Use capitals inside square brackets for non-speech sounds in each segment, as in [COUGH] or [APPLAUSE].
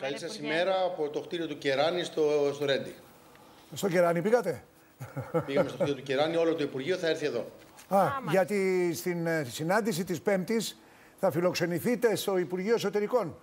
Καλή σας ημέρα από το κτίριο του Κεράνη στο, στο Ρέντι. Στο Κεράνη πήγατε; Πήγαμε στο κτίριο του Κεράνη, όλο το Υπουργείο θα έρθει εδώ. Α, γιατί στην ε, συνάντηση της Πέμπτης θα φιλοξενηθείτε στο Υπουργείο Εσωτερικών.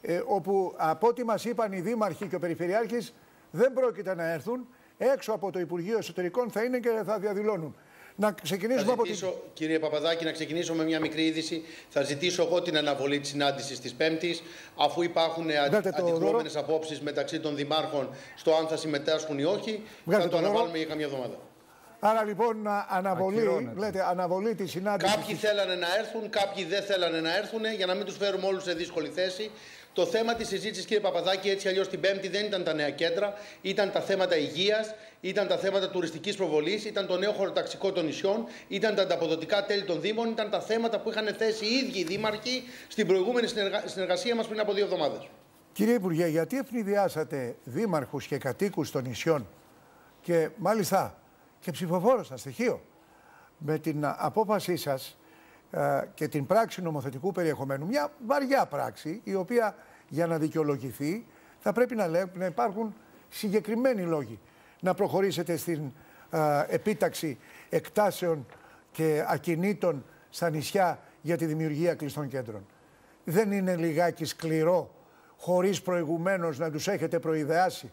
Ε, όπου από ό,τι μας είπαν οι δήμαρχοι και ο Περιφερειάρχης δεν πρόκειται να έρθουν. Έξω από το Υπουργείο Εσωτερικών θα είναι και θα διαδηλώνουν. Να ξεκινήσουμε από την... Κύριε Παπαδάκη, να ξεκινήσω με μια μικρή είδηση. Θα ζητήσω εγώ την αναβολή της συνάντησης της Πέμπτης, αφού υπάρχουν αντικρουόμενες απόψεις μεταξύ των δημάρχων στο αν θα συμμετάσχουν ή όχι. Βγάλετε θα το, το αναβάλουμε για καμιά εβδομάδα. Άρα λοιπόν αναβολή, λέτε, αναβολή της συνάντησης. Κάποιοι θέλανε να έρθουν, κάποιοι δεν θέλανε να έρθουν για να μην τους φέρουμε όλους σε δύσκολη θέση. Το θέμα της συζήτησης, κύριε Παπαδάκη, έτσι αλλιώς την Πέμπτη δεν ήταν τα νέα κέντρα, ήταν τα θέματα υγείας, ήταν τα θέματα τουριστικής προβολής, ήταν το νέο χωροταξικό των νησιών, ήταν τα ανταποδοτικά τέλη των Δήμων, ήταν τα θέματα που είχαν θέσει οι ίδιοι οι δήμαρχοι στην προηγούμενη συνεργασία μας πριν από δύο εβδομάδες. Κύριε Υπουργέ, γιατί ευνηδιάσατε δήμαρχους και κατοίκους των νησιών; Και μάλιστα και ψηφοφόρο στα στοιχείο με την απόφασή σας ε, και την πράξη νομοθετικού περιεχομένου, μια βαριά πράξη, η οποία για να δικαιολογηθεί θα πρέπει να, λέει, να υπάρχουν συγκεκριμένοι λόγοι. Να προχωρήσετε στην ε, επίταξη εκτάσεων και ακινήτων στα νησιά για τη δημιουργία κλειστών κέντρων. Δεν είναι λιγάκι σκληρό, χωρίς προηγουμένως να τους έχετε προειδεάσει.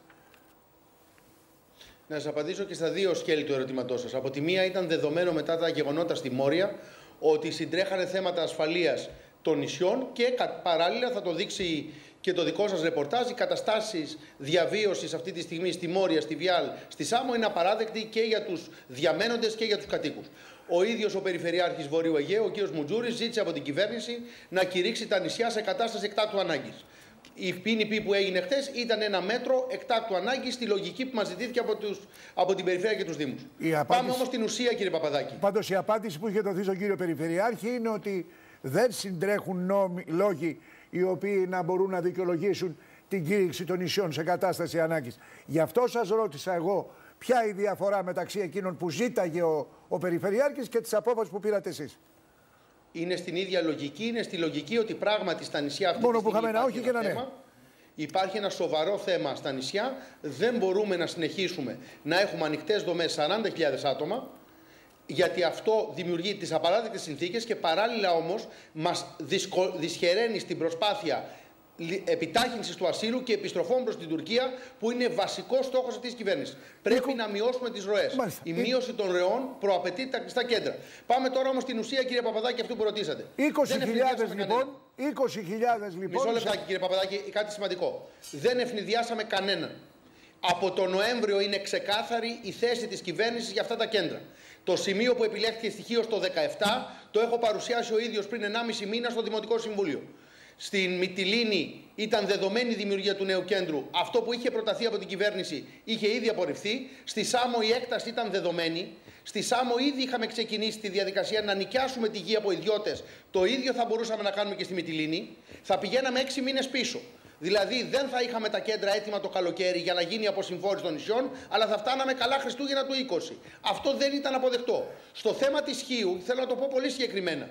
Να σας απαντήσω και στα δύο σκέλη του ερωτήματός σας. Από τη μία ήταν δεδομένο μετά τα γεγονότα στη Μόρια ότι συντρέχανε θέματα ασφαλείας των νησιών και παράλληλα θα το δείξει και το δικό σας ρεπορτάζ, οι καταστάσεις διαβίωσης αυτή τη στιγμή στη Μόρια, στη Βιάλ, στη Σάμο είναι απαράδεκτη και για τους διαμένοντες και για τους κατοίκους. Ο ίδιος ο Περιφερειάρχης Βορείου Αιγαίου, ο κ. Μουτζούρης, ζήτησε από την κυβέρνηση να κηρύξει τα νησιά σε κατάσταση εκτάκτου ανάγκης. Η PNP που έγινε χθες ήταν ένα μέτρο εκτάκτου ανάγκη στη λογική που μας ζητήθηκε από, τους, από την Περιφέρεια και τους Δήμους. Απάντηση... Πάμε όμως στην ουσία, κύριε Παπαδάκη. Πάντως η απάντηση που είχε δοθεί στον κύριο Περιφερειάρχη είναι ότι δεν συντρέχουν νόμοι, λόγοι οι οποίοι να μπορούν να δικαιολογήσουν την κήρυξη των νησιών σε κατάσταση ανάγκης. Γι' αυτό σας ρώτησα εγώ ποια η διαφορά μεταξύ εκείνων που ζήταγε ο, ο Περιφερειάρχης και τη απόφαση που πήρατε εσείς είναι στην ίδια λογική, είναι στη λογική ότι πράγματι στα νησιά αυτή Μόνο που είχαμε ένα όχι και ένα ναι. Υπάρχει ένα σοβαρό θέμα στα νησιά. Δεν μπορούμε να συνεχίσουμε να έχουμε ανοιχτές δομές 40.000 άτομα, γιατί αυτό δημιουργεί τις απαράδεκτες συνθήκες και παράλληλα όμως μας δυσχεραίνει στην προσπάθεια επιτάχυνσης του ασύλου και επιστροφών προς την Τουρκία, που είναι βασικός στόχος αυτής της κυβέρνησης. Πρέπει να μειώσουμε τις ροές. Η ε- μείωση των ροών προαπαιτεί τα κλειστά κέντρα. Πάμε τώρα όμως στην ουσία, κύριε Παπαδάκη, αυτού που ρωτήσατε. 20.000 λοιπόν. 20.000 λοιπόν. Μισό λεπτάκι, κύριε Παπαδάκη, κάτι σημαντικό. Δεν ευνηδιάσαμε κανέναν. Από τον Νοέμβριο είναι ξεκάθαρη η θέση της κυβέρνησης για αυτά τα κέντρα. Το σημείο που επιλέχθηκε στοιχείο στο 17 το έχω παρουσιάσει ο ίδιος πριν 1,5 μήνα στο Δημοτικό Συμβούλιο. Στην Μυτιλίνη ήταν δεδομένη η δημιουργία του νέου κέντρου. Αυτό που είχε προταθεί από την κυβέρνηση είχε ήδη απορριφθεί. Στη Σάμο η έκταση ήταν δεδομένη. Στη Σάμο ήδη είχαμε ξεκινήσει τη διαδικασία να νοικιάσουμε τη γη από ιδιώτες. Το ίδιο θα μπορούσαμε να κάνουμε και στη Μυτιλίνη. Θα πηγαίναμε έξι μήνες πίσω. Δηλαδή δεν θα είχαμε τα κέντρα έτοιμα το καλοκαίρι για να γίνει η αποσυμφόρηση των νησιών, αλλά θα φτάναμε καλά Χριστούγεννα του 20. Αυτό δεν ήταν αποδεκτό. Στο θέμα της Χίου, θέλω να το πω πολύ συγκεκριμένα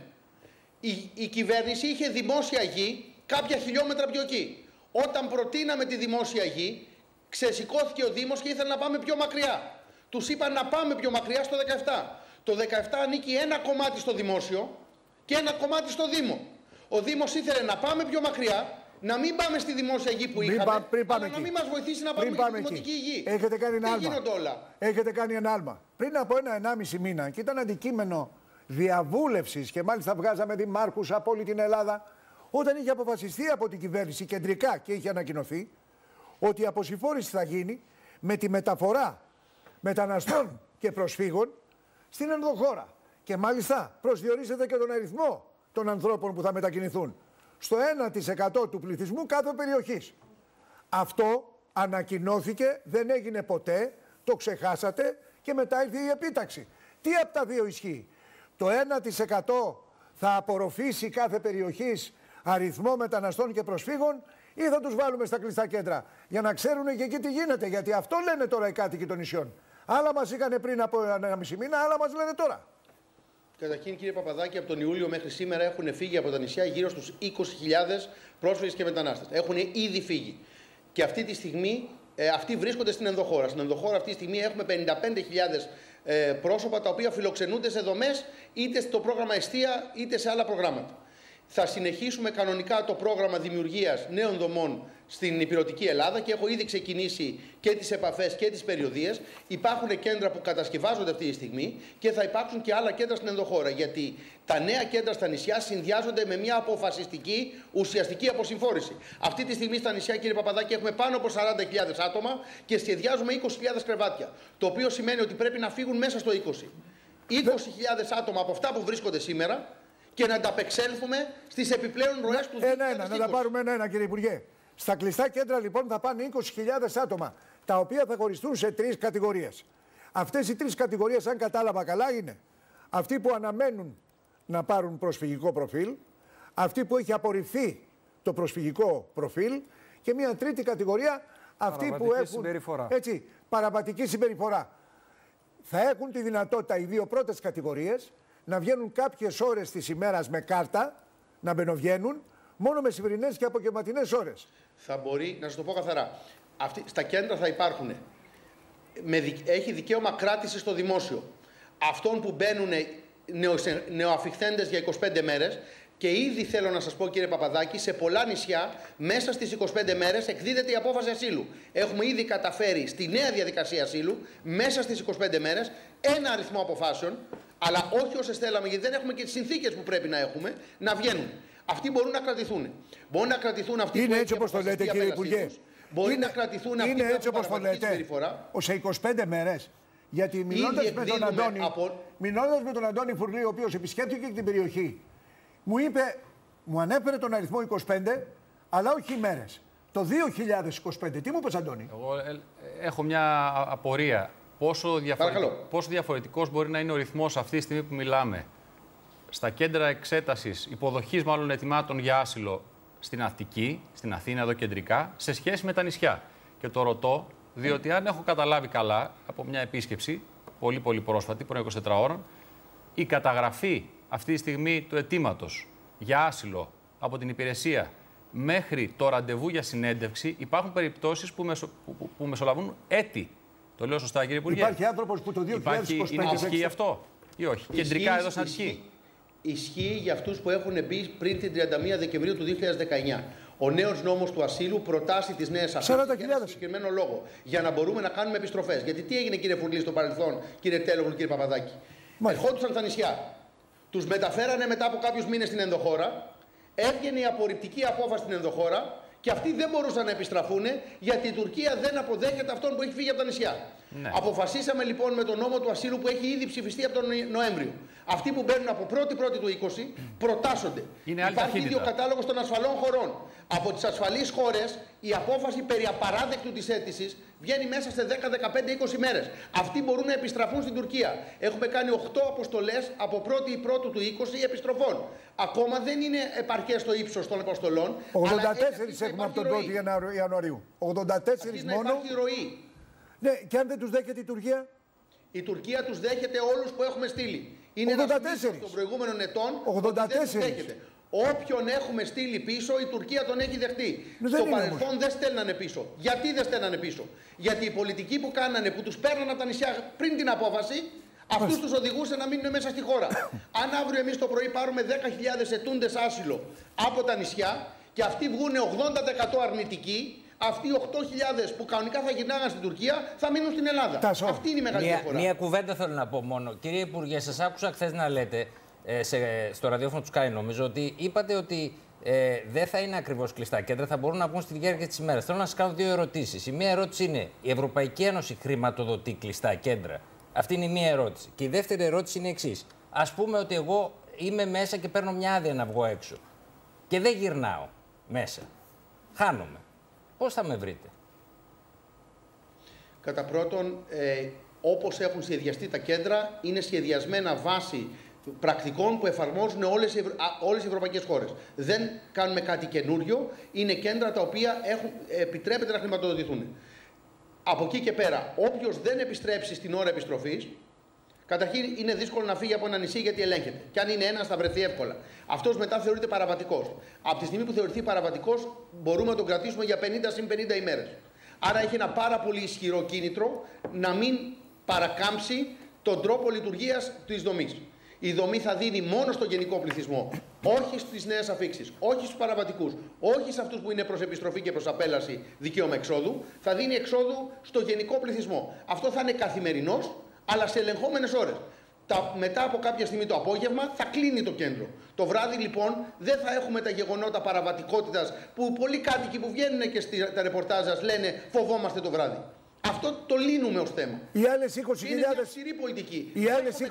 η, η κυβέρνηση είχε δημόσια γη κάποια χιλιόμετρα πιο εκεί. Όταν προτείναμε τη δημόσια γη, ξεσηκώθηκε ο Δήμος και ήθελε να πάμε πιο μακριά. Τους είπαν να πάμε πιο μακριά στο 17. Το 17 ανήκει ένα κομμάτι στο δημόσιο και ένα κομμάτι στο Δήμο. Ο Δήμος ήθελε να πάμε πιο μακριά, να μην πάμε στη δημόσια γη που είχαμε, πά, πριν πάμε αλλά να μην μας βοηθήσει να πάμε, πάμε στη δημοτική γη. Έχετε κάνει ένα άλμα. όλα; Έχετε κάνει ένα άλμα. Πριν από ένα-ενάμιση μήνα και ήταν αντικείμενο διαβούλευσης και μάλιστα βγάζαμε δημάρχου από όλη την Ελλάδα, όταν είχε αποφασιστεί από την κυβέρνηση κεντρικά και είχε ανακοινωθεί ότι η αποσυφόρηση θα γίνει με τη μεταφορά μεταναστών και προσφύγων στην ενδοχώρα. Και μάλιστα προσδιορίζεται και τον αριθμό των ανθρώπων που θα μετακινηθούν στο 1% του πληθυσμού κάθε περιοχής. Αυτό ανακοινώθηκε, δεν έγινε ποτέ, το ξεχάσατε και μετά ήρθε η επίταξη. Τι από τα δύο ισχύει; Το 1% θα απορροφήσει κάθε περιοχής αριθμό μεταναστών και προσφύγων ή θα τους βάλουμε στα κλειστά κέντρα; Για να ξέρουν και εκεί τι γίνεται. Γιατί αυτό λένε τώρα οι κάτοικοι των νησιών. Άλλα μας είχαν πριν από ένα μισή μήνα, άλλα μας λένε τώρα. Καταρχήν, κύριε Παπαδάκη, από τον Ιούλιο μέχρι σήμερα έχουν φύγει από τα νησιά γύρω στους 20.000 πρόσφυγες και μετανάστες. Έχουν ήδη φύγει. Και αυτή τη στιγμή ε, αυτοί βρίσκονται στην ενδοχώρα. Στην ενδοχώρα αυτή τη στιγμή έχουμε 55.000 ε, πρόσωπα τα οποία φιλοξενούνται σε δομές είτε στο πρόγραμμα Εστία είτε σε άλλα προγράμματα. Θα συνεχίσουμε κανονικά το πρόγραμμα δημιουργίας νέων δομών στην υπηρετική Ελλάδα και έχω ήδη ξεκινήσει και τις επαφές και τις περιοδίες. Υπάρχουν κέντρα που κατασκευάζονται αυτή τη στιγμή και θα υπάρξουν και άλλα κέντρα στην ενδοχώρα. Γιατί τα νέα κέντρα στα νησιά συνδυάζονται με μια αποφασιστική ουσιαστική αποσυμφόρηση. Αυτή τη στιγμή στα νησιά, κύριε Παπαδάκη, έχουμε πάνω από 40.000 άτομα και σχεδιάζουμε 20.000 κρεβάτια. Το οποίο σημαίνει ότι πρέπει να φύγουν μέσα στο 20. 20.000 άτομα από αυτά που βρίσκονται σήμερα και να ανταπεξέλθουμε στις επιπλέον ροές του 2020. Ένα-ένα, να τα πάρουμε ένα-ένα, κύριε Υπουργέ. Στα κλειστά κέντρα λοιπόν θα πάνε 20.000 άτομα, τα οποία θα χωριστούν σε τρεις κατηγορίες. Αυτές οι τρεις κατηγορίες, αν κατάλαβα καλά, είναι αυτοί που αναμένουν να πάρουν προσφυγικό προφίλ, αυτοί που έχει απορριφθεί το προσφυγικό προφίλ και μια τρίτη κατηγορία αυτοί που έχουν συμπεριφορά. Έτσι, παραβατική συμπεριφορά. Θα έχουν τη δυνατότητα οι δύο πρώτες κατηγορίες να βγαίνουν κάποιες ώρες της ημέρας με κάρτα, να μπαινοβγαίνουν, μόνο μεσημερινές και απογευματινές ώρες. Θα μπορεί, να σας το πω καθαρά, αυτή, στα κέντρα θα υπάρχουν. Με, δι- έχει δικαίωμα κράτησης στο δημόσιο. Αυτών που μπαίνουν νεοσε- νεοαφιχθέντες για 25 μέρες και ήδη θέλω να σας πω κύριε Παπαδάκη, σε πολλά νησιά μέσα στις 25 μέρες εκδίδεται η απόφαση ασύλου. Έχουμε ήδη καταφέρει στη νέα διαδικασία ασύλου μέσα στις 25 μέρες ένα αριθμό αποφάσεων, αλλά όχι όσες θέλαμε γιατί δεν έχουμε και τις συνθήκες που πρέπει να έχουμε, να βγαίνουν. Αυτοί μπορούν να κρατηθούν. Μπορούν να κρατηθούν αυτοί που Είναι έχει έτσι όπως το αποφασιστεί λέτε κύριε απέλασή Υπουργέ. τους. Μπορεί είναι, να κρατηθούν αυτοί Είναι που έτσι έχουν όπως το παραβατική λέτε. συμπεριφορά. Ο σε 25 μέρες. Γιατί μιλώντας με τον εκδίδουμε Αντώνη, από- μιλώντας με τον Αντώνη Φουρλή, ο οποίος επισκέπτηκε και την περιοχή, μου είπε, μου ανέφερε τον αριθμό 25, αλλά όχι ημέρες. Το 2025. Τι μου είπες Αντώνη; Εγώ ε, έχω μια απορία. Πόσο, διαφορετικ... Παρακαλώ. πόσο διαφορετικός μπορεί να είναι ο ρυθμός αυτή τη στιγμή που μιλάμε; Στα κέντρα εξέτασης, υποδοχής μάλλον ετοιμάτων για άσυλο στην Αττική, στην Αθήνα εδώ κεντρικά, σε σχέση με τα νησιά. Και το ρωτώ, διότι αν έχω καταλάβει καλά από μια επίσκεψη, πολύ πολύ πρόσφατη, προ 24 ώρων, η καταγραφή αυτή τη στιγμή του αιτήματος για άσυλο από την υπηρεσία μέχρι το ραντεβού για συνέντευξη υπάρχουν περιπτώσεις που, μεσο, που, που, που μεσολαβούν έτη. Το λέω σωστά, κύριε Υπουργέ; Υπάρχει άνθρωπος που το 2025 Υπάρχει, είναι ισχύει έξι- αυτό; Ή όχι; Κεντρικά εδώ στην Αττική. Ισχύει για αυτούς που έχουν μπει πριν την 31 Δεκεμβρίου του 2019. Ο νέος νόμος του ασύλου προτάσει τις νέες αφήσεις 40.000. για ένα συγκεκριμένο λόγο. Για να μπορούμε να κάνουμε επιστροφές. Γιατί τι έγινε κύριε Φουρλή στο παρελθόν, κύριε Τέλογλου, κύριε Παπαδάκη; Μάλιστα. Ερχόντουσαν στα νησιά. Τους μεταφέρανε μετά από κάποιους μήνες στην ενδοχώρα. Έβγαινε η απορριπτική απόφαση στην ενδοχώρα και αυτοί δεν μπορούσαν να επιστραφούν γιατί η Τουρκία δεν αποδέχεται αυτόν που έχει φύγει από τα νησιά. Ναι. Αποφασίσαμε λοιπόν με τον νόμο του ασύλου που έχει ήδη ψηφιστεί από τον Νοέμβριο. Αυτοί που μπαίνουν από 1η-1η του 20 προτάσσονται. Είναι άλλη Υπάρχει ήδη ο ταχύτητα. κατάλογο των ασφαλών χωρών. Από τις ασφαλείς χώρες η απόφαση περί απαράδεκτου της αίτησης βγαίνει μέσα σε 10, 15, 20 μέρες. Αυτοί μπορούν να επιστραφούν στην Τουρκία. Έχουμε κάνει 8 αποστολές από 1η-1η του 20 επιστροφών. Ακόμα δεν είναι επαρκές το ύψος των αποστολών. 84 αλλά έχει αρχίσει να έχουμε από τον υπάρχει 1η ροή. Ιανουαρίου- Ιανουαρίου. 84 Αρχίζει να μόνο. υπάρχει ροή. Ναι, και αν δεν τους δέχεται η Τουρκία; Η Τουρκία τους δέχεται όλους που έχουμε στείλει. Είναι 84. ένας μύθος των προηγούμενων ετών 84. ότι δεν τους δέχεται. Όποιον έχουμε στείλει πίσω, η Τουρκία τον έχει δεχτεί. Ναι, Στο δεν είναι παρελθόν όμως. δεν στέλνανε πίσω. Γιατί δεν στέλνανε πίσω; Γιατί οι πολιτικοί που κάνανε, που τους παίρναν από τα νησιά πριν την απόφαση, αυτούς τους οδηγούσε να μείνουν μέσα στη χώρα. [COUGHS] Αν αύριο εμείς το πρωί πάρουμε 10.000 ετούντες άσυλο από τα νησιά και αυτοί βγουν 80% αρνητικοί, αυτοί οι 8.000 που κανονικά θα γυρνάγαν στην Τουρκία θα μείνουν στην Ελλάδα. Τάσο. Αυτή είναι η μεγάλη Μία, διαφορά. μία κουβέντα θέλω να πω μόνο. Κύριε Υπουργέ, σας άκουσα χθες να λέτε ε, σε, στο ραδιόφωνο του Sky, νομίζω, ότι είπατε ότι ε, δεν θα είναι ακριβώς κλειστά κέντρα, θα μπορούν να βγουν στη διάρκεια της ημέρας. Θέλω να σας κάνω δύο ερωτήσεις. Η μία ερώτηση είναι: Η Ευρωπαϊκή Ένωση χρηματοδοτεί κλειστά κέντρα; Αυτή είναι η μία ερώτηση. Και η δεύτερη ερώτηση είναι εξής. Α πούμε ότι εγώ είμαι μέσα και παίρνω μια άδεια να βγω έξω. Και δεν γυρνάω μέσα. Χάνομαι. Πώς θα με βρείτε; Κατά πρώτον, ε, όπως έχουν σχεδιαστεί τα κέντρα, είναι σχεδιασμένα βάσει πρακτικών που εφαρμόζουν όλες οι, ευρω... α, όλες οι ευρωπαϊκές χώρες. Δεν κάνουμε κάτι καινούριο, είναι κέντρα τα οποία έχουν, επιτρέπεται να χρηματοδοτηθούν. Από εκεί και πέρα, όποιος δεν επιστρέψει στην ώρα επιστροφής, Καταρχήν είναι δύσκολο να φύγει από ένα νησί γιατί ελέγχεται. Και αν είναι ένας, θα βρεθεί εύκολα. Αυτός μετά θεωρείται παραβατικός. Από τη στιγμή που θεωρηθεί παραβατικός, μπορούμε να τον κρατήσουμε για 50 συν 50 ημέρες. Άρα έχει ένα πάρα πολύ ισχυρό κίνητρο να μην παρακάμψει τον τρόπο λειτουργίας της δομής. Η δομή θα δίνει μόνο στο γενικό πληθυσμό, όχι στις νέες αφήξεις, όχι στους παραβατικούς, όχι σε αυτούς που είναι προς επιστροφή και προς απέλαση δικαίωμα εξόδου. Θα δίνει εξόδου στο γενικό πληθυσμό. Αυτό θα είναι καθημερινός, αλλά σε ελεγχόμενες ώρες. μετά από κάποια στιγμή το απόγευμα θα κλείνει το κέντρο. Το βράδυ λοιπόν δεν θα έχουμε τα γεγονότα παραβατικότητας που πολλοί κάτοικοι που βγαίνουν και στα ρεπορτάζ λένε φοβόμαστε το βράδυ. Αυτό το λύνουμε ως θέμα. Οι άλλες 20.000. Είναι μια αυστηρή πολιτική. Οι άλλες 20.000.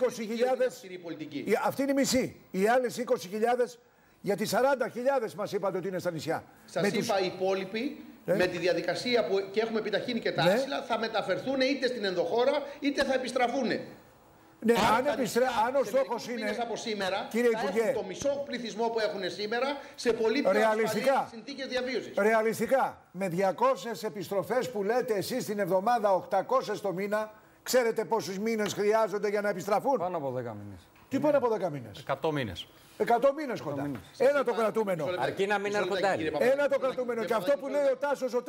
Αυτή είναι η μισή. Οι άλλες 20.000 για τις 40.000 μας είπατε ότι είναι στα νησιά. Σας είπα τους... οι υπόλοιποι ε; με τη διαδικασία που και έχουμε επιταχύνει και τα ναι. άσυλα θα μεταφερθούν είτε στην ενδοχώρα είτε θα επιστραφούν. Ναι, αν, αν, επιστρέ... αν ο στόχος είναι. από σήμερα, κύριε θα Υπουργέ, έχουν το μισό πληθυσμό που έχουν σήμερα σε πολύ πιο ρεαλιστικά, συνθήκες διαβίωσης. Ρεαλιστικά, με 200 επιστροφές που λέτε εσείς την εβδομάδα, 800 το μήνα, ξέρετε πόσους μήνες χρειάζονται για να επιστραφούν; Πάνω από 10 μήνες. Τι πάνω από 10 μήνες; 100 μήνες. 100 μήνες κοντά. Ένα το κρατούμενο. Αρκεί να μην έρχονται Ένα το κρατούμενο. Και αυτό που λέει ο Τάσος ο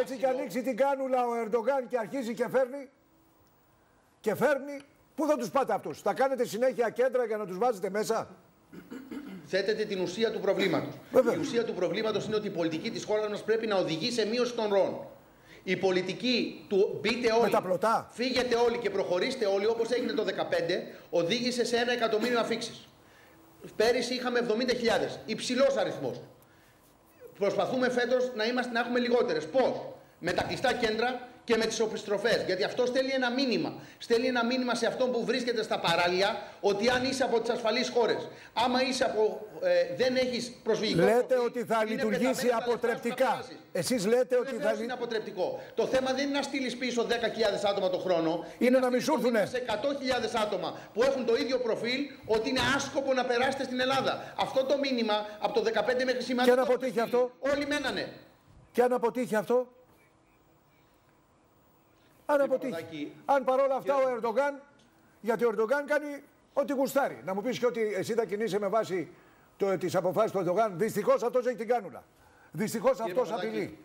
Έτσι και ανοίξει την κάνουλα ο Ερντογάν και αρχίζει και φέρνει. Και φέρνει Πού θα τους πάτε αυτούς, Θα κάνετε συνέχεια κέντρα για να τους βάζετε μέσα; Θέτετε την ουσία του προβλήματος. Η ουσία του προβλήματος είναι ότι η πολιτική της χώρας μας πρέπει να οδηγεί σε μείωση των ροών. Η πολιτική του μπείτε όλοι, φύγετε όλοι και προχωρήστε όλοι όπως έγινε το 2015 οδήγησε σε ένα εκατομμύριο αφήξεις. Πέρυσι είχαμε 70.000. Υψηλός αριθμός. Προσπαθούμε φέτος να, να έχουμε λιγότερες. Πώς; Με τα κλειστά κέντρα και με τις επιστροφέ. Γιατί αυτό στέλνει ένα μήνυμα. Στέλνει ένα μήνυμα σε αυτόν που βρίσκεται στα παράλια ότι αν είσαι από τις ασφαλείς χώρες, άμα είσαι από. Ε, δεν έχεις προσφυγικό. Λέτε ότι θα λειτουργήσει αποτρεπτικά. Εσείς λέτε ότι θα. είναι αποτρεπτικό. Το θέμα δεν είναι να στείλεις πίσω 10.000 άτομα το χρόνο. Είναι, να, να μην σου Σε 100.000 άτομα που έχουν το ίδιο προφίλ ότι είναι άσκοπο να περάσετε στην Ελλάδα. Αυτό το μήνυμα από το 15 μέχρι σήμερα. Και αν αποτύχει αυτό; Όλοι μένανε. Και αν αποτύχει αυτό; Αν αποτύχει. Αν παρόλα αυτά ο Ερντογάν, γιατί ο Ερντογάν κάνει ό,τι γουστάρει. Να μου πεις και ότι εσύ θα κινείσαι με βάση τις αποφάσεις του Ερντογάν. Δυστυχώς αυτός έχει την κάνουλα. Δυστυχώς αυτός απειλεί.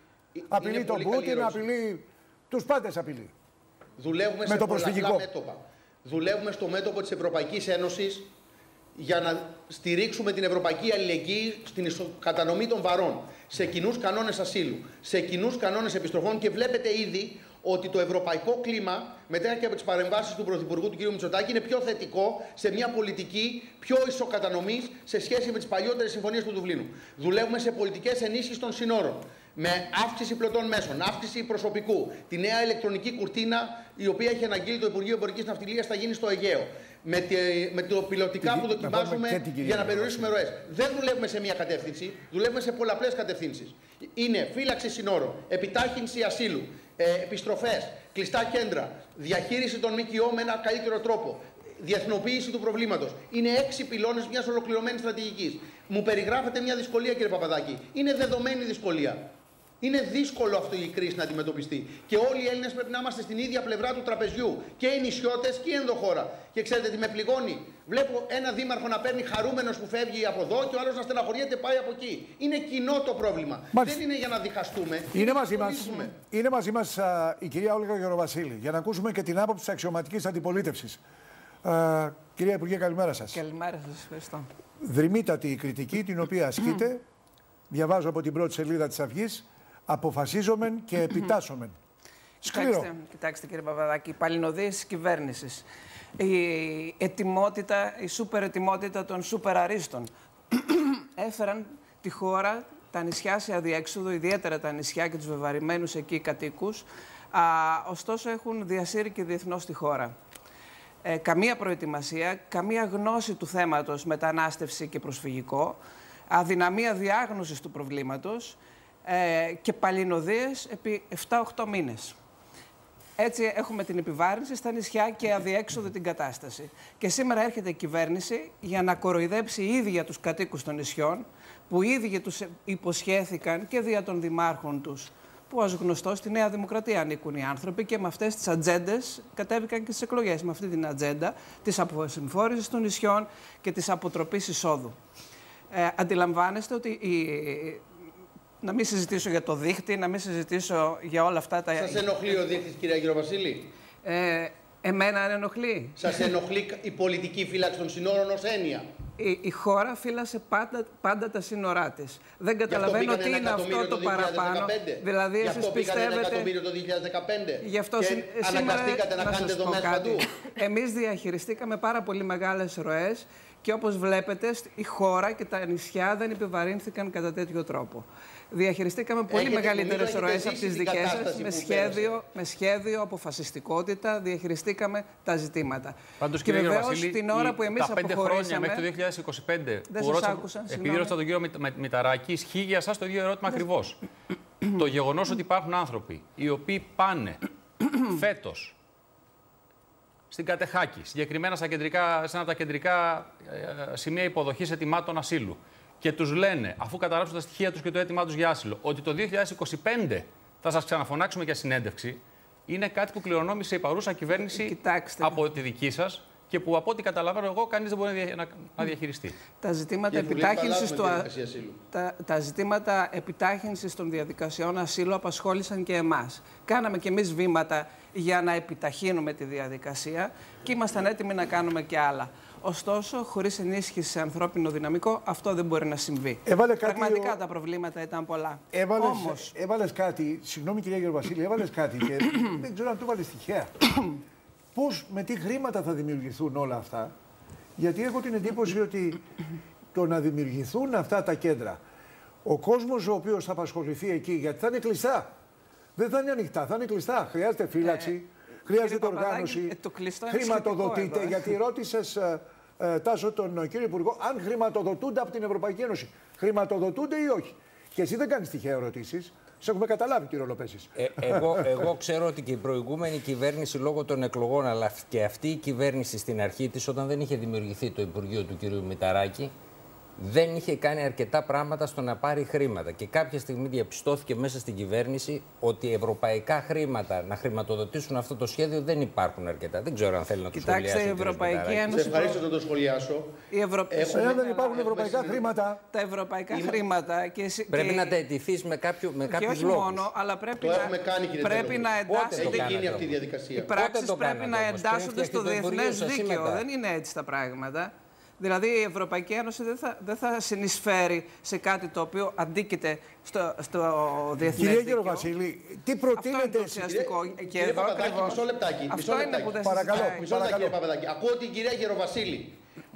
Απειλεί τον Πούτιν, απειλεί. Τους πάντες απειλεί. Δουλεύουμε με σε το προσφυγικό. μέτωπα. Δουλεύουμε στο μέτωπο της Ευρωπαϊκής Ένωσης για να στηρίξουμε την ευρωπαϊκή αλληλεγγύη στην κατανομή των βαρών, σε κοινούς κανόνες ασύλου, σε κοινούς κανόνες επιστροφών και βλέπετε ήδη ότι το ευρωπαϊκό κλίμα, μετά και από τις παρεμβάσεις του Πρωθυπουργού του κ. Μητσοτάκη, είναι πιο θετικό σε μια πολιτική πιο ισοκατανομής σε σχέση με τις παλιότερες συμφωνίες του Δουβλίνου. Δουλεύουμε σε πολιτικές ενίσχυσης των συνόρων. Με αύξηση πλωτών μέσων, αύξηση προσωπικού. Τη νέα ηλεκτρονική κουρτίνα, η οποία έχει αναγγείλει το Υπουργείο Εμπορικής Ναυτιλίας, θα γίνει στο Αιγαίο. Με, τη, με το πιλωτικά που δοκιμάζουμε για να περιορίσουμε ροές. Δεν δουλεύουμε σε μία κατεύθυνση, δουλεύουμε σε πολλαπλές κατευθύνσεις. Είναι φύλαξη συνόρων, επιτάχυνση ασύλου, ε, επιστροφές, κλειστά κέντρα, διαχείριση των ΜΚΟ με ένα καλύτερο τρόπο, διεθνοποίηση του προβλήματος. Είναι έξι πυλώνες μιας ολοκληρωμένης στρατηγικής. Μου περιγράφεται μια δυσκολία, κύριε Παπαδάκη. Είναι δεδομένη δυσκολία. Είναι δύσκολο αυτό η κρίση να αντιμετωπιστεί. Και όλοι οι Έλληνες πρέπει να είμαστε στην ίδια πλευρά του τραπεζιού. Και οι νησιώτες και η ενδοχώρα. Και ξέρετε τι με πληγώνει. Βλέπω ένα δήμαρχο να παίρνει χαρούμενος που φεύγει από εδώ και ο άλλος να στεναχωριέται πάει από εκεί. Είναι κοινό το πρόβλημα. Δεν είναι για να διχαστούμε. Είναι μαζί μας είναι μαζί μας, η κυρία Όλγα Γεροβασίλη για να ακούσουμε και την άποψη της αξιωματικής αντιπολίτευσης. Κυρία Υπουργέ, καλημέρα σας. Καλημέρα σας, ευχαριστώ. Δρυμύτατη η κριτική την οποία ασκείτε. Διαβάζω από την πρώτη σελίδα της Αυγής αποφασίζομεν και επιτάσσομεν. Σκληρό. Κοιτάξτε, κοιτάξτε κύριε Παπαδάκη, η παλινοδία τη κυβέρνησης. Η ετοιμότητα, η σούπερ ετοιμότητα των σούπερ αρίστων [COUGHS] έφεραν τη χώρα, τα νησιά σε αδιέξοδο, ιδιαίτερα τα νησιά και τους βεβαρημένους εκεί κατοίκους, α, ωστόσο έχουν διασύρει και διεθνώς τη χώρα. Ε, καμία προετοιμασία, καμία γνώση του θέματος μετανάστευση και προσφυγικό, αδυναμία διάγνωσης του προβλήματος ε, και παλινοδίες επί 7-8 μήνες. Έτσι έχουμε την επιβάρυνση στα νησιά και αδιέξοδο την κατάσταση. Και σήμερα έρχεται η κυβέρνηση για να κοροϊδέψει η ίδια τους κατοίκους των νησιών, που οι ίδιοι τους υποσχέθηκαν και δια των δημάρχων τους που ως γνωστό στη Νέα Δημοκρατία ανήκουν οι άνθρωποι και με αυτές τις ατζέντες κατέβηκαν και στις εκλογές. Με αυτή την ατζέντα της αποσυμφόρησης των νησιών και της αποτροπής εισόδου. Ε, αντιλαμβάνεστε ότι η, να μην συζητήσω για το δίχτυ, να μην συζητήσω για όλα αυτά τα... Σας ενοχλεί ο δίχτυς, κυρία Γεροβασίλη. Ε, εμένα αν ενοχλεί. Σας ενοχλεί η πολιτική φύλαξη των συνόρων ως έννοια; Η, η χώρα φύλασε πάντα, πάντα τα σύνορά της. Δεν καταλαβαίνω τι είναι αυτό το, παραπάνω. Δηλαδή, εσείς πιστεύετε. Ένα εκατομμύριο το 2015. Γι' αυτό και σήμερα, αναγκαστήκατε να, να κάνετε σας πω δομές κάτι. παντού. Εμείς διαχειριστήκαμε πάρα πολύ μεγάλες ροές και όπως βλέπετε η χώρα και τα νησιά δεν επιβαρύνθηκαν κατά τέτοιο τρόπο. Διαχειριστήκαμε πολύ Έχετε, μεγαλύτερες νομίζω, ροές έχετε από τις ζήσει την δικές κατάσταση σα. Με που σχέδιο, με σχέδιο, αποφασιστικότητα, διαχειριστήκαμε τα ζητήματα. Πάντως, και κύριε βεβαίως Βασίλη, την ώρα η- που εμείς τα πέντε χρόνια αποχωρήσαμε. μέχρι το 2025 σας που ρώτησα- άκουσα, επειδή συγγνώμη. ρώτησα τον κύριο Μητα- Μη- Μηταράκης, ισχύει για εσά το ίδιο ερώτημα ακριβώς. το γεγονός ότι υπάρχουν άνθρωποι οι οποίοι πάνε [CLEARS THROAT] φέτος στην Κατεχάκη, συγκεκριμένα στα κεντρικά, σε ένα από τα κεντρικά ε, σημεία υποδοχής ετοιμάτων ασύλου, και τους λένε, αφού καταγράψουν τα στοιχεία τους και το αίτημά τους για άσυλο, ότι το 2025 θα σας ξαναφωνάξουμε για συνέντευξη, είναι κάτι που κληρονόμησε η παρούσα κυβέρνηση Κοιτάξτε. από τη δική σας και που από ό,τι καταλαβαίνω εγώ, κανείς δεν μπορεί να δια- να, να διαχειριστεί. Τα ζητήματα Και του λέει, επιτάχυνσης του, «Παλάβουμε α- τη διαδικασία ασύλου». τα, τα ζητήματα επιτάχυνσης των διαδικασιών ασύλου απασχόλησαν και εμάς. Κάναμε και εμείς βήματα για να επιταχύνουμε τη διαδικασία και ήμασταν έτοιμοι να κάνουμε και άλλα. Ωστόσο, χωρίς ενίσχυση σε ανθρώπινο δυναμικό, αυτό δεν μπορεί να συμβεί. Έβαλε κάτι Πραγματικά ο- τα προβλήματα ήταν πολλά. Έβαλες, Όμως, έβαλες κάτι, συγγνώμη κυρία Γεροβασίλη, έβαλες κάτι και [COUGHS] δεν ξέρω αν το έβαλες τυχαία. Πώς, με τι χρήματα θα δημιουργηθούν όλα αυτά; Γιατί έχω την εντύπωση ότι το να δημιουργηθούν αυτά τα κέντρα, ο κόσμος ο οποίος θα απασχοληθεί εκεί, γιατί θα είναι κλειστά. Δεν θα είναι ανοιχτά, θα είναι κλειστά. Χρειάζεται φύλαξη, χρειάζεται κύριε Παπαδάκη, οργάνωση, ε, το κλειστό είναι χρηματοδοτείται. σχετικό εδώ, ε. γιατί ρώτησες, ε, ε, Τάσο, τον ε, κύριο Υπουργό, αν χρηματοδοτούνται από την Ευρωπαϊκή Ένωση. Χρηματοδοτούνται ή όχι; Και εσύ δεν κάνεις τυχαία ερωτήσεις. Σε έχουμε καταλάβει τι ρόλο παίζεις. Ε, εγώ, εγώ ξέρω ότι και η προηγούμενη κυβέρνηση λόγω των εκλογών, αλλά και αυτή η κυβέρνηση στην αρχή της, όταν δεν είχε δημιουργηθεί το Υπουργείο του κ. Μηταράκη, δεν είχε κάνει αρκετά πράγματα στο να πάρει χρήματα. Και κάποια στιγμή διαπιστώθηκε μέσα στην κυβέρνηση ότι ευρωπαϊκά χρήματα να χρηματοδοτήσουν αυτό το σχέδιο δεν υπάρχουν αρκετά. Δεν ξέρω αν θέλει να το Κοιτάξτε, σχολιάσει. η ο κ. Ευρωπαϊκή Μηταράκης. Ένωση- Σε ευχαρίστω να το σχολιάσω. η Ευρω... Έχουμε- Εάν δεν αλλά υπάρχουν έχουμε ευρωπαϊκά συνδε- χρήματα, τα ευρωπαϊκά χρήματα και, εσύ- Πρέπει και- να τα αιτηθεί με, κάποιο, με και κάποιους όχι λόγους. μόνο, αλλά πρέπει Το να, έχουμε κάνει, κύριε πρέπει Τελόγλου. να Πότε εντάσσονται. το Έχει γίνει κάνατε αυτή η όμως. διαδικασία. Οι πράξεις το πρέπει κάνατε να όμως, πριν εντάσσονται φτιαχτεί στο το Υπουργείο διεθνές σας ή δίκαιο. μετά; Δεν είναι έτσι τα πράγματα. Δηλαδή η Ευρωπαϊκή Ένωση δεν θα, δεν θα συνεισφέρει σε κάτι το οποίο αντίκειται στο, στο διεθνές κυρία δίκαιο. Γεροβασίλη, τι Αυτό είναι προτείνετε το εσείς; ουσιαστικό. Και Κύριε εδώ Παπαδάκη, ακριβώς- μισό λεπτάκι. Αυτό μισό είναι λεπτάκι. που δεν Παρακαλώ, συζητάει. Μισό λεπτό, Παρακαλώ. κύριε Παπαδάκη. Ακούω την κυρία Γεροβασίλη.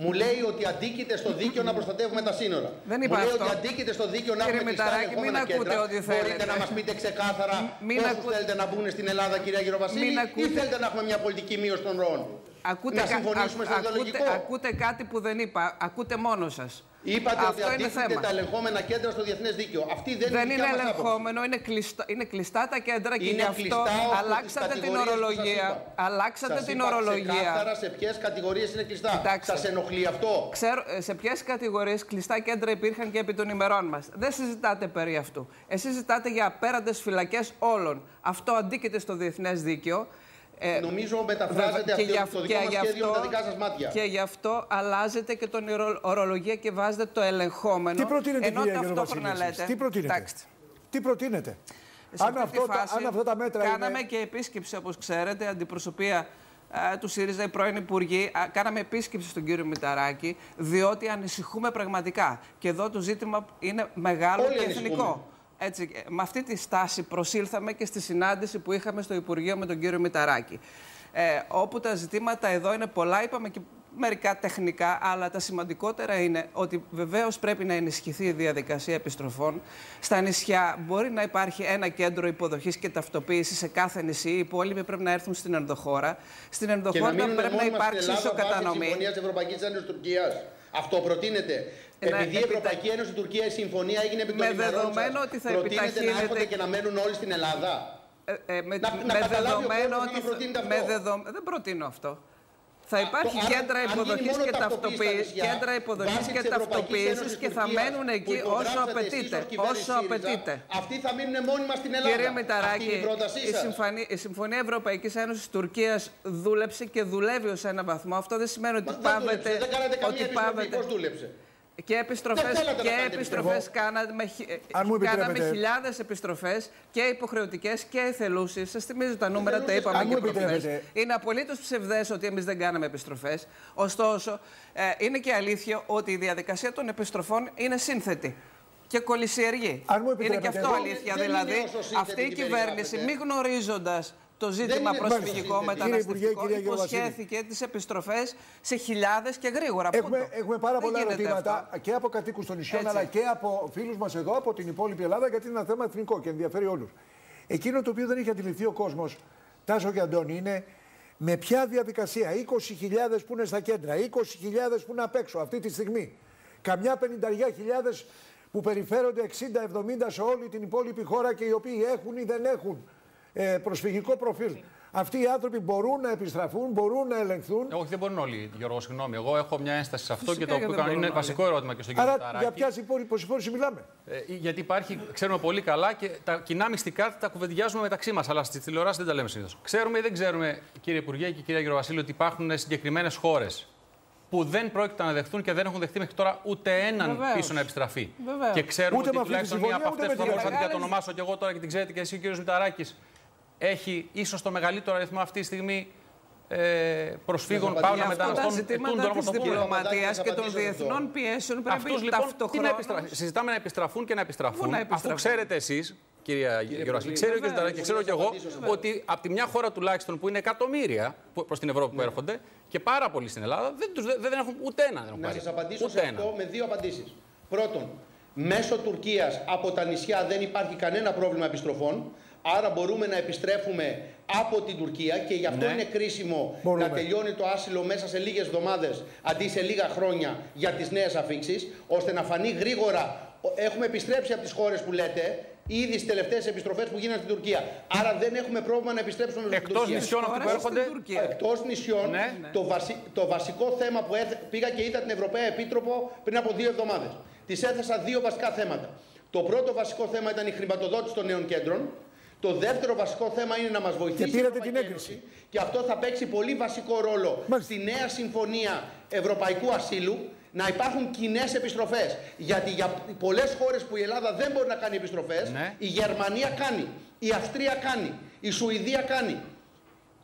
Μου λέει ότι αντίκειται στο δίκαιο να προστατεύουμε τα σύνορα. Δεν Μου είπα λέει αυτό. ότι αντίκειται στο δίκαιο να Κύριε έχουμε κλειστά Μηταράκη, μην ελεγχόμενα ακούτε κέντρα. ό,τι Μπορείτε θέλετε. να μας πείτε ξεκάθαρα Μην πόσους ακού- θέλετε να μπουν στην Ελλάδα, κυρία Γεροβασίλη, Μην ή ακούτε- θέλετε να έχουμε μια πολιτική μείωση των ροών. Ακούτε, να κα- συμφωνήσουμε στο ακ- ακούτε, ιδεολογικό. ακούτε κάτι που δεν είπα. Ακούτε μόνο σας. Είπατε ότι Αυτό είναι αντίκειται θέμα. τα ελεγχόμενα κέντρα στο διεθνές δίκαιο. Αυτή δεν, Δεν είναι, είναι δικιά μας άποψη. ελεγχόμενο, είναι κλειστά, είναι κλειστά τα κέντρα και Είναι γι' αυτό κλειστά ως προς τις αλλάξατε την κατηγορίες που σας ορολογία. είπα. Αλλάξατε Σας την είπα ορολογία. Ξεκάθαρα σε ποιες κατηγορίες είναι κλειστά. Κοιτάξτε. Σας ενοχλεί αυτό; Ξέρω ε, σε ποιες κατηγορίες κλειστά κέντρα υπήρχαν και επί των ημερών μας. Δεν συζητάτε περί αυτού. Εσείς συζητάτε για απέραντες φυλακές όλων. Αυτό αντίκειται στο διεθνές δίκαιο. Ε, Νομίζω μεταφράζεται και αυτό γι' το αυτό- δικό και μας γι' σχέδιο με τα αυτό- δικά σας μάτια. Και γι' αυτό αλλάζετε και τον ορο- ορολογία και βάζετε το ελεγχόμενο. Τι προτείνετε, ενώ κυρία ταυτόχρονα Γεροβασίλη, εσείς; λέτε. Τι προτείνετε; Κοιτάξτε, Τι προτείνετε; σε Αν, αυτή τη αυτό, τα- φάση αν αυτά τα μέτρα κάναμε είναι... και επίσκεψη, όπως ξέρετε, αντιπροσωπεία α, του ΣΥΡΙΖΑ, οι πρώην υπουργοί, α, κάναμε επίσκεψη στον κύριο Μηταράκη, διότι ανησυχούμε πραγματικά. Και εδώ το ζήτημα είναι μεγάλο Όλοι και ανησυχούμε. εθνικό. Έτσι, ε, με αυτή τη στάση προσήλθαμε και στη συνάντηση που είχαμε στο Υπουργείο με τον κύριο Μηταράκη. Ε, όπου τα ζητήματα εδώ είναι πολλά, είπαμε και μερικά τεχνικά, αλλά τα σημαντικότερα είναι ότι βεβαίως πρέπει να ενισχυθεί η διαδικασία επιστροφών. Στα νησιά μπορεί να υπάρχει ένα κέντρο υποδοχής και ταυτοποίησης σε κάθε νησί. Οι υπόλοιποι πρέπει να έρθουν στην ενδοχώρα. Στην Και να ενδοχώρα μείνουν πρέπει να μόνοι μας στην υπάρξει Ελλάδα βάσει ισοκατανομή. συμφωνίας Ευρωπαϊκής Ένωσης Τουρκίας. Αυτό προτείνεται. Ε, να Επειδή η επιτα- Ευρωπαϊκή Ένωση Τουρκία η συμφωνία έγινε επί των Με ημερών δεδομένο σας, ότι θα προτείνεται να επιταχύνεται- έρχονται και να μένουν όλοι στην Ελλάδα. Ε, ε, με, Να- να με καταλάβει ο δεδομένο κόσμος ότι. να προτείνετε με αυτό. δεδο- Δεν προτείνω αυτό. Θα υπάρχει άρα, κέντρα αν γίνει υποδοχής μόνο και ταυτοποίηση στα ταυτοποίησης. νησιά, Κέντρα υποδοχής βάσει και της Ευρωπαϊκής ταυτοποίησης Ένωσης και θα Τουρκίας, μένουν που εκεί όσο υπογράψατε εσείς απαιτείται. ως κυβέρνηση Όσο ΣΥΡΙΖΑ, απαιτείται. Αυτοί θα μείνουν μόνιμα στην Ελλάδα. Κύριε Αυτή Μηταράκη, είναι η πρότασή η, σας. συμφωνία, η Συμφωνία Ευρωπαϊκής Ένωσης Τουρκίας δούλεψε και δουλεύει ως ένα βαθμό. Αυτό δεν σημαίνει ότι Μα δεν πάβεται. δούλεψε, δεν κάνατε καμία Ότι επιστροφή. πάβεται. Πώς δούλεψε; Και επιστροφές, Δεν θέλατε να και κάνετε επιστροφές κάναμε, χι- Αν μου κάναμε επιτρέπετε. χιλιάδες επιστροφές και υποχρεωτικές και εθελούσιες. Σας θυμίζω τα νούμερα, τα Εθελούσιες, είπαμε αν και μου προχθές. επιτρέπετε. Είναι απολύτως ψευδές ότι εμείς δεν κάναμε επιστροφές. Ωστόσο, ε, είναι και αλήθεια ότι η διαδικασία των επιστροφών είναι σύνθετη. Και κολυσιεργή. Αν μου είναι και επιτρέπετε, αυτό εγώ- αλήθεια. δεν είναι δηλαδή, όσο σύνθετη αυτή η την κυβέρνηση, περιγράφετε. μη γνωρίζοντας το ζήτημα είναι προσφυγικό, σύνθετη. Κύριε Υπουργέ, μεταναστευτικό, κυρία Γεωβασίλη. υποσχέθηκε τι επιστροφές σε χιλιάδες και γρήγορα. Έχουμε, Πού το; έχουμε πάρα Δεν πολλά γίνεται ερωτήματα αυτό. και από κατοίκους των νησιών Έτσι. αλλά και από φίλους μας εδώ από την υπόλοιπη Ελλάδα γιατί είναι ένα θέμα εθνικό και ενδιαφέρει όλους. Εκείνο το οποίο δεν έχει αντιληφθεί ο κόσμος, Τάσο και Αντώνη, είναι με ποια διαδικασία 20.000 που είναι στα κέντρα, 20.000 που είναι απ' έξω αυτή τη στιγμή, καμιά 50.000 που περιφέρονται 60-70 σε όλη την υπόλοιπη χώρα και οι οποίοι έχουν ή δεν έχουν ε, προσφυγικό προφίλ. Αυτοί οι άνθρωποι μπορούν να επιστραφούν, μπορούν να ελεγχθούν. Όχι, δεν μπορούν όλοι, Γιώργο, συγγνώμη. Εγώ έχω μια ένσταση σε αυτό Φυσικά και το και οποίο δεν κάνω είναι μπορούν όλοι. βασικό ερώτημα και στον κύριο Άρα για Ταράκη. ποια υπόσχεση μιλάμε; Ε, γιατί υπάρχει, ξέρουμε πολύ καλά και τα κοινά μυστικά τα κουβεντιάζουμε μεταξύ μας, αλλά στις τηλεοράσεις δεν τα λέμε συνήθως. Ξέρουμε ή δεν ξέρουμε, κύριε Υπουργέ και κύριε Γεροβασίλη, ότι υπάρχουν συγκεκριμένες χώρες που δεν πρόκειται να δεχτούν και δεν έχουν δεχτεί μέχρι τώρα ούτε έναν Βεβαίως. πίσω να επιστραφεί. Βεβαίως. Και ξέρουμε Ούτε ότι με αυτή τη τουλάχιστον μία συμφωνία, από ούτε αυτές με που θα τη μπορούσα να την μεγάλη. κατονομάσω και εγώ τώρα και την ξέρετε και εσύ, ο κύριος Μηταράκης, έχει ίσως το μεγαλύτερο αριθμό αυτή τη στιγμή ε, προσφύγων, Για πάω Για να αυτά τα μεταναστών, ζητήματα ετούντων, της όπως το πούμε. διπλωματίας Θα και των απαντήσω σε αυτό. διεθνών πιέσεων πρέπει Αυτούς λοιπόν τι ταυτοχρόνω. να επιστρα... συζητάμε να επιστραφούν και να επιστραφούν. να Αφού επιστραφούν; ξέρετε εσείς, κυρία Γερασίλη, ξέρει ο κ. Ταράκης και ξέρω κι εγώ, ότι από τη μια χώρα τουλάχιστον που είναι εκατομμύρια προς την Ευρώπη που έρχονται και πάρα πολλοί στην Ελλάδα, δεν, τους, δεν έχουν ούτε ένα. Δεν έχουν Να πάρει. σας απαντήσω ούτε σε ένα. αυτό με δύο απαντήσεις. Πρώτον, μέσω Τουρκίας από τα νησιά δεν υπάρχει κανένα πρόβλημα επιστροφών. Άρα μπορούμε να επιστρέφουμε από την Τουρκία και γι' αυτό Ναι. είναι κρίσιμο Μπορούμε. να τελειώνει το άσυλο μέσα σε λίγες εβδομάδες αντί σε λίγα χρόνια για τις νέες αφήξεις, ώστε να φανεί γρήγορα. Έχουμε επιστρέψει από τις χώρες που λέτε, ήδη στις τελευταίες επιστροφές που γίνανε στην Τουρκία. Άρα δεν έχουμε πρόβλημα να επιστρέψουμε στην Εκτός Τουρκία. νησιών αυτοί που Χώρες έρχονται. στην Τουρκία. Εκτός νησιών, Ναι. το, βασι... το βασικό θέμα που έθε... πήγα και είδα την Ευρωπαία Επίτροπο πριν από δύο εβδομάδες. Της έθεσα δύο βασικά θέματα. Το πρώτο βασικό θέμα ήταν η χρηματοδότηση των νέων κέντρων. Το δεύτερο βασικό θέμα είναι να μας βοηθήσει. Και πήρατε η Ευρωπαϊκή την έγκριση. Ένωση. Και αυτό θα παίξει πολύ βασικό ρόλο Μάλιστα. στη νέα συμφωνία Ευρωπαϊκού Ασύλου να υπάρχουν κοινές επιστροφές. Γιατί για πολλές χώρες που η Ελλάδα δεν μπορεί να κάνει επιστροφές, Ναι. η Γερμανία κάνει, η Αυστρία κάνει, η Σουηδία κάνει.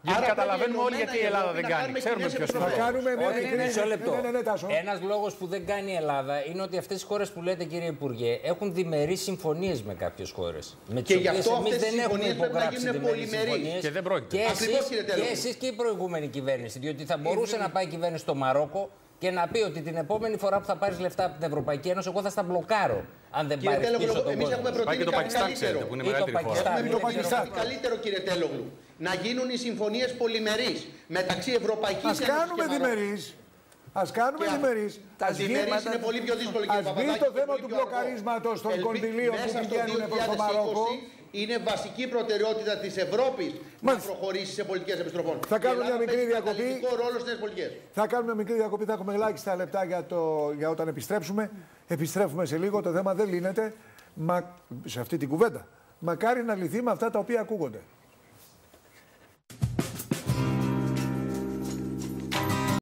Γιατί Άρα καταλαβαίνουμε πρέπει όλοι γιατί η ενωμένα Ελλάδα Ευρώπη δεν να κάνει. κάνουμε Ξέρουμε κοινές ποιος είναι. Θα επιστροφές. κάνουμε μια Όχι, μικρή. μισό λεπτό. Ναι, ναι, ναι, Τάσο. Ένας λόγος που δεν κάνει η Ελλάδα είναι ότι αυτές οι χώρες που λέτε, κύριε Υπουργέ, έχουν διμερείς συμφωνίες με κάποιες χώρες. Με Και τις γι' οποίες αυτό εμείς αυτές οι δεν έχουμε συμφωνίες πρέπει να υπογράψει γίνουν διμερείς πολυμερείς. συμφωνίες. Και δεν πρόκειται. Και Ακριβώς, εσείς, κύριε και Τέλογλου. εσείς και η προηγούμενη κυβέρνηση. Διότι θα μπορούσε να πάει η κυβέρνηση στο Μαρόκο και να πει ότι την επόμενη φορά που θα πάρεις λεφτά από την Ευρωπαϊκή Ένωση, εγώ θα στα μπλοκάρω. Αν δεν Κύριε πάρεις πίσω Τέλογλου, τον εμείς κόσμο. έχουμε Πάει και προτείνει το κάτι Πακιστάν, καλύτερο. ξέρετε, που είναι Ή το μεγαλύτερη χώρα. Πακιστάν. Έχουμε το προτείνει Πακιστάν. κάτι καλύτερο, κύριε Τέλογλου. Να γίνουν οι συμφωνίες πολυμερείς μεταξύ Ευρωπαϊκής Α Ένωσης κάνουμε και Μαρόκου. διμερείς. Α κάνουμε Και διμερείς. Τα Τα διμερείς ζητήματα- είναι πολύ πιο δύσκολο, Ας κύριε μπει Παπαδάκη. το και θέμα πολύ του πιο αργό. μπλοκαρίσματος των Ελπι- κονδυλίων που μέσα στο πηγαίνουν προς το 2020 Μαρόκο. Είναι βασική προτεραιότητα της Ευρώπης να Μάλιστα. προχωρήσει σε πολιτικές επιστροφών. Θα Η κάνουμε Ελλάδα μια μικρή παίζει διακοπή. καταλυτικό ρόλο στις νέες πολιτικές. Θα κάνουμε μια μικρή διακοπή, θα έχουμε ελάχιστα λεπτά για, το, για όταν επιστρέψουμε. Επιστρέφουμε σε λίγο, το θέμα δεν λύνεται μα, σε αυτή την κουβέντα. Μακάρι να λυθεί με αυτά τα οποία ακούγονται.